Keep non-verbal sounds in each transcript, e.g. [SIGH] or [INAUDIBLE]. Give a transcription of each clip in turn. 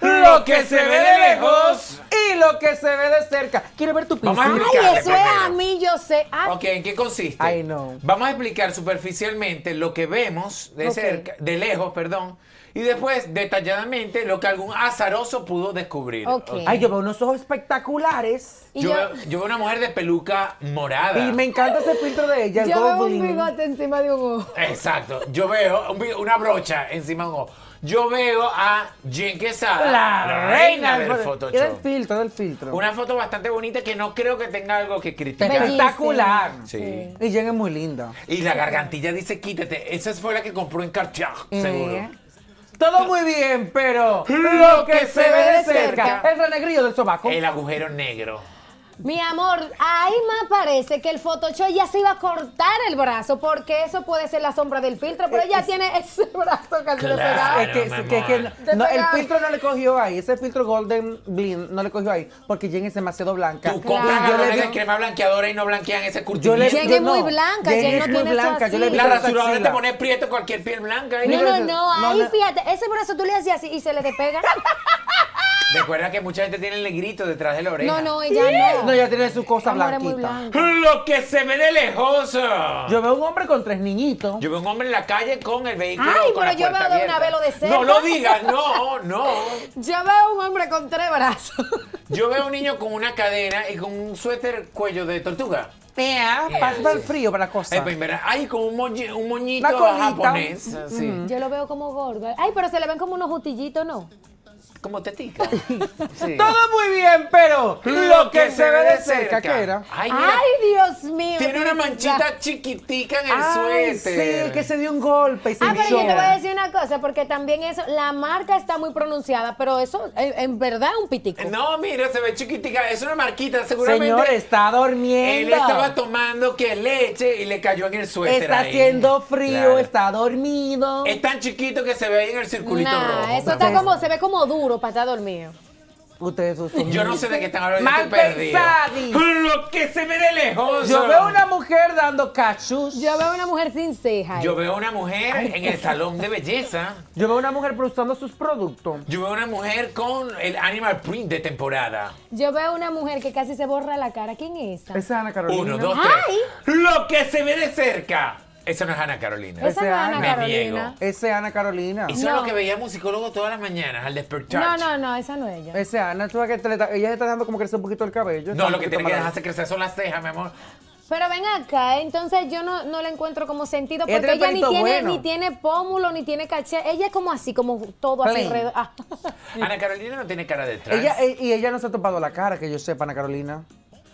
Lo que se ve de lejos y lo que se ve de cerca. Quiero ver tu Vamos a pincel. explicar. Ay, eso es a mí, yo sé. Ay, Ok, ¿en qué consiste? Ay, no. Vamos a explicar superficialmente lo que vemos de cerca, de lejos, perdón, y después detalladamente lo que algún azaroso pudo descubrir. Ay, yo veo unos ojos espectaculares. Yo, yo, veo, yo veo una mujer de peluca morada. Y me encanta ese filtro de ella, el yo veo un bigote encima de un ojo. Exacto. Yo veo un una brocha encima de un ojo. Yo veo a Jen Quesada, La reina del del Photoshop. Del filtro, del filtro. Una foto bastante bonita que no creo que tenga algo que criticar. Espectacular. Sí. Y Jen es muy linda. Y la gargantilla dice quítate. Esa fue la que compró en Cartier, seguro. Todo muy bien, pero lo que se ve de cerca, el renegrillo del sobaco. El agujero negro. Mi amor, ahí me parece que el Photoshop ya se iba a cortar el brazo, porque eso puede ser la sombra del filtro, pero ella tiene ese [LAUGHS] brazo casi Claro. despegado. Es que, mi que- no- no, el filtro no le cogió ahí, ese filtro Golden Blind no le cogió ahí, porque Jen es demasiado blanca. Tú Claro. compras yo le crema blanqueadora y no blanquean ese yo curtidito. le Jen yo es muy blanca, Jen Jen no es muy tiene eso blanca, yo le así. vi La rasuradora te pone prieto cualquier piel blanca. ¿eh? No, no, no, no, ahí no. fíjate, ese brazo tú le haces así y se le despega. [LAUGHS] Recuerda que mucha gente tiene el negrito detrás de la oreja. No, no, ella no. No, ya tiene su cosa Amor, es muy blanquita. blanca. Lo que se ve de lejos. Yo veo un hombre con tres niñitos. Yo veo un hombre en la calle con el vehículo. Ay, con pero la yo veo de una abierta. vez lo de cerca. No lo digas, no, no. [LAUGHS] Yo veo un hombre con tres brazos. [LAUGHS] Yo veo un niño con una cadena y con un suéter cuello de tortuga. Ea, pasa para el frío, para la cosa. Eh, pues, mira, Ay, con un, moñi- un moñito Una colita. japonés. Yo lo veo como gordo. Ay, pero se le ven como unos justillitos, ¿no? Como tetica. [LAUGHS] Sí. Todo muy bien, pero lo que se ve de cerca, ¿qué era? Ay, mira, Ay, Dios mío. Una manchita chiquitica en el Ay, suéter. sí, que se dio un golpe y se Ah, pero yo te voy a decir una cosa, porque también eso, la marca está muy pronunciada, pero eso en, en verdad es un pitico. No, mira, se ve chiquitica. Es una marquita, seguramente. Señor, está Él durmiendo. estaba tomando que leche y le cayó en el suéter. Está ahí. haciendo frío, Claro. está dormido. Es tan chiquito que se ve ahí en el circulito Nah, rojo. eso está como, se ve como duro para estar dormido. Ustedes son Yo no sé de qué están hablando. Mal Que se ve de lejos. Yo veo una mujer dando cachus. Yo veo una mujer sin ceja. Yo veo una mujer en el salón de belleza. Yo veo una mujer usando sus productos. Yo veo una mujer con el animal print de temporada. Yo veo una mujer que casi se borra la cara. ¿Quién es esa? Esa es Ana Carolina. Uno, dos, Ay. tres. Lo que se ve de cerca. Eso no es Ana Carolina. Esa no es Ana Me Carolina. niego. Esa es Ana Carolina. Eso es lo que veía musicólogo todas las mañanas al despertar. No, no, no, esa no es ella. Esa es Ana, tú que te le está- ella se está dejando como crecer un poquito el cabello. No, lo que tiene que dejarse crecer son las cejas, mi amor. Pero ven acá, entonces yo no, no le encuentro como sentido, porque ella ni tiene, bueno. ni tiene pómulo, ni tiene caché. Ella es como así, como todo así. Plain. redo- ah. [LAUGHS] Ana Carolina no tiene cara de trans. Ella, eh, y ella no se ha topado la cara, que yo sepa, Ana Carolina.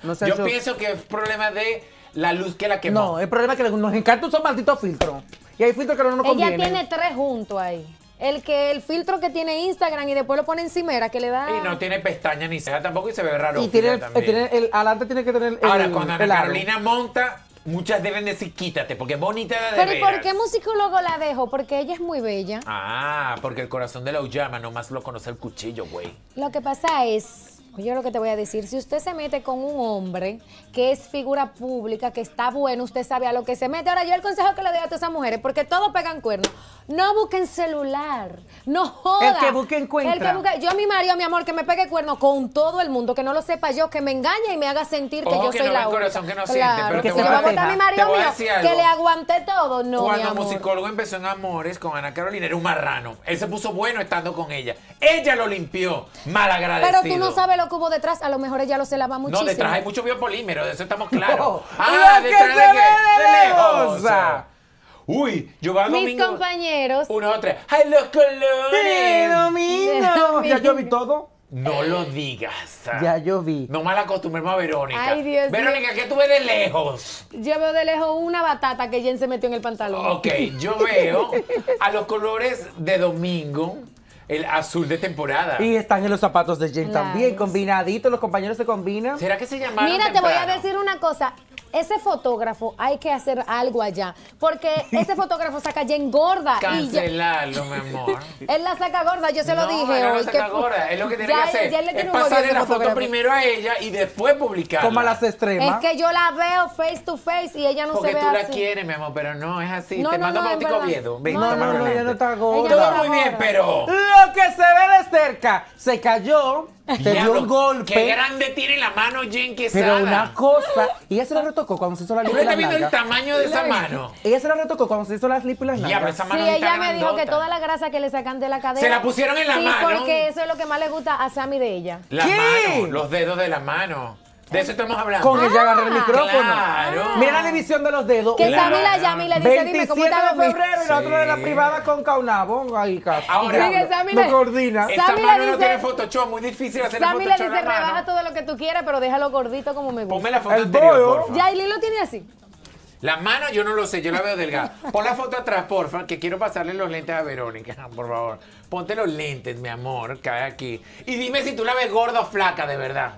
No se ha Yo hecho- pienso que es problema de la luz que la quemó. No, el problema es que nos encanta usar malditos filtros. Y hay filtros que no nos Ella tiene tres juntos ahí. El que el filtro que tiene Instagram y después lo pone encimera, que le da. Y no tiene pestañas ni cejas tampoco y se ve raro. Y tiene, el- tiene el, adelante tiene que tener el, Ahora, cuando Ana. Carolina monta, muchas deben decir quítate, porque es bonita de Pero ¿y por qué musicólogo la dejo? Porque ella es muy bella. Ah, porque el corazón de la Uyama nomás lo conoce el cuchillo, güey. Lo que pasa es, oye lo que te voy a decir, si usted se mete con un hombre que es figura pública, que está bueno, usted sabe a lo que se mete. Ahora, yo el consejo que le doy a todas esas mujeres, porque todos pegan cuernos, no busquen celular, no jodan. El que busque encuentra. El que busque- yo a mi marido, mi amor, que me pegue cuerno con todo el mundo, que no lo sepa yo, que me engañe y me haga sentir que Ojo yo que soy no la única. corazón que no claro, siente, pero te que voy yo a voy a decir- botar a mi te marido a mío, que le aguanté todo, no, mi Cuando amor. musicólogo empezó en Amores con Ana Carolina, era un marrano. Él se puso bueno estando con ella. Ella lo limpió. Mal agradecido. Pero tú no sabes lo que hubo detrás, a lo mejor ella lo se lava No, muchísimo. detrás hay mucho biopolímero, de eso estamos [LAUGHS] claros. No, Ah, lo que detrás se de ve qué? de lejos. Uy, yo va Mis domingo. compañeros. Uno, dos, tres. ¡Ay, los ¡Eh, colores! domingo! [LAUGHS] ya yo vi todo. No lo digas. Ya yo vi. No mal acostumbremos a Verónica. Ay, Dios Verónica, ¿qué tú ves de lejos? Yo veo de lejos una batata que Jen se metió en el pantalón. Ok, yo veo a los colores de domingo, [LAUGHS] el azul de temporada. Y están en los zapatos de Jen Claro. también, combinaditos, los compañeros se combinan. ¿Será que se llamaron Mira, te voy a decir una cosa. Ese fotógrafo hay que hacer algo allá. Porque ese [LAUGHS] fotógrafo saca ya engorda. Cancelarlo, mi [LAUGHS] amor. él la saca gorda, yo se lo No, dije él no hoy. la que- saca gorda. Es lo que tiene Ya- que hacer. ya él le es tiene un odio pasarle la foto primero a ella y después publicarla. Como a las Es extremas. que yo la veo face to face y ella no Porque se ve tú la así. quieres, mi amor, pero no es así. No, Te no, mando es verdad. Oviedo. Ven, No, No, no, ella no está Todo gorda. está muy bien, pero. Lo que se ve de cerca, se cayó, te dio un golpe. Qué grande tiene la mano Jen Quesada. Pero una cosa, y ella se la retocó cuando se hizo la ¿Tú lipo las viendo el tamaño de esa mano? Ella se la retocó cuando se hizo las lipo y las Diablo, nalgas. esa Sí, mano está ella me dijo que toda la grasa que le sacan de la cadera. Se la pusieron en la sí, mano. porque eso es lo que más le gusta a Sammy de ella. La ¿Qué? mano, los dedos de la mano. De eso estamos hablando. Con ella agarré el Ah, micrófono. claro. Mira la división de los dedos. Que Claro. Sammy la llama y le dice, dime cómo 27 está de lo febrero y la otra de la privada con Caunabo. Ahí casi. Ahora- no coordina. Esa le mano no tiene Photoshop, muy difícil hacer Sammy le Photoshop dice, rebaja todo lo que tú quieras, pero déjalo gordito como me gusta. Ponme la foto El anterior, bollo. porfa. Ya, y Lilo tiene así. La mano yo no lo sé, yo la veo delgada. Pon la foto atrás, porfa, que quiero pasarle los lentes a Verónica, [LAUGHS] por favor. Ponte los lentes, mi amor, cae aquí. Y dime si tú la ves gorda o flaca, de verdad.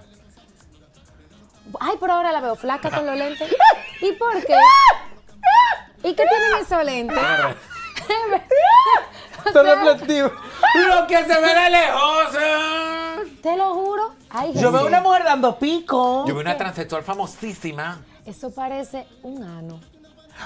Ay, por ahora la veo flaca con los lentes. [LAUGHS] ¿Y por qué? ¿Y qué tienen esos lentes? [LAUGHS] Son reflectivos. Lo que se ve de lejos. eh. Te lo juro. Ay, Yo veo una mujer dando pico. Yo veo una transexual famosísima. Eso parece un ano.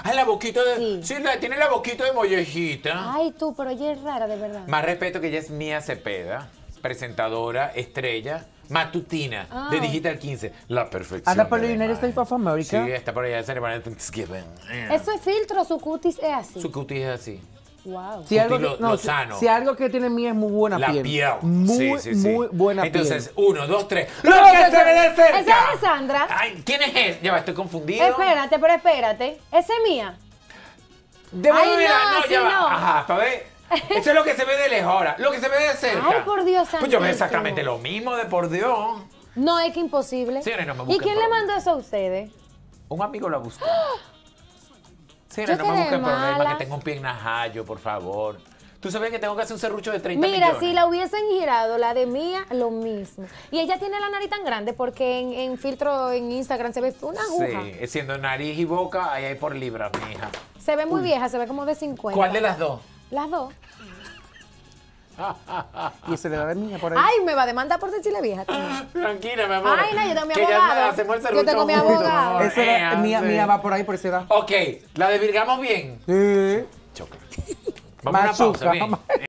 Ay, la boquita de. Sí. Sí, la, tiene la boquita de mollejita. Ay, tú, pero ella es rara, de verdad. Más respeto que ella es Mía Cepeda, presentadora, estrella, matutina Ah. de Digital 15. La perfección. Anda por de the la United imagen. States of America. Sí, está por allá de Thanksgiving. Eso es filtro, su cutis es así. Su cutis es así. Wow. Si algo, que, no, si, Lozano. si algo que tiene mía es muy buena La piel. piel. Muy, sí, sí, sí. muy buena Entonces, piel. uno, dos, tres. ¡Lo que se ve de cerca! Esa es Sandra. Ay, ¿quién es él? Ya va, estoy confundido. Espérate, pero espérate. Esa es mía. Devuélveme Ay, la- no, ya va. no. Ajá, para ver. [LAUGHS] Eso es lo que se ve de lejos ahora. Lo que se ve de cerca. Ay, por Dios Pues yo veo santísimo. exactamente lo mismo de por Dios. No, es que imposible. Señores, no me ¿Y quién le mandó eso a ustedes? Un amigo la buscó. Sí, Yo no me busquen problemas, que tengo un pie en najayo, por favor. Tú sabes que tengo que hacer un serrucho de 30 Mira, millones. si la hubiesen girado, la de mía, lo mismo. Y ella tiene la nariz tan grande porque en, en filtro en Instagram se ve una aguja. Sí, siendo nariz y boca, ahí hay por libras, mi hija. Se ve muy vieja, se ve como de 50. ¿Cuál de las dos? Las dos. [LAUGHS] Y se le da de mía por ahí. Ay, me va a demandar por decirle vieja. también. Tranquila, mi amor. Ay, no, yo tengo mi Que ya abogado. hacemos el Yo tengo mi abogado. Esa era- Eh, mía, mía va por ahí por esa edad. Ok, la desvirgamos bien. Sí. Choca. Vamos a una pausa, bien.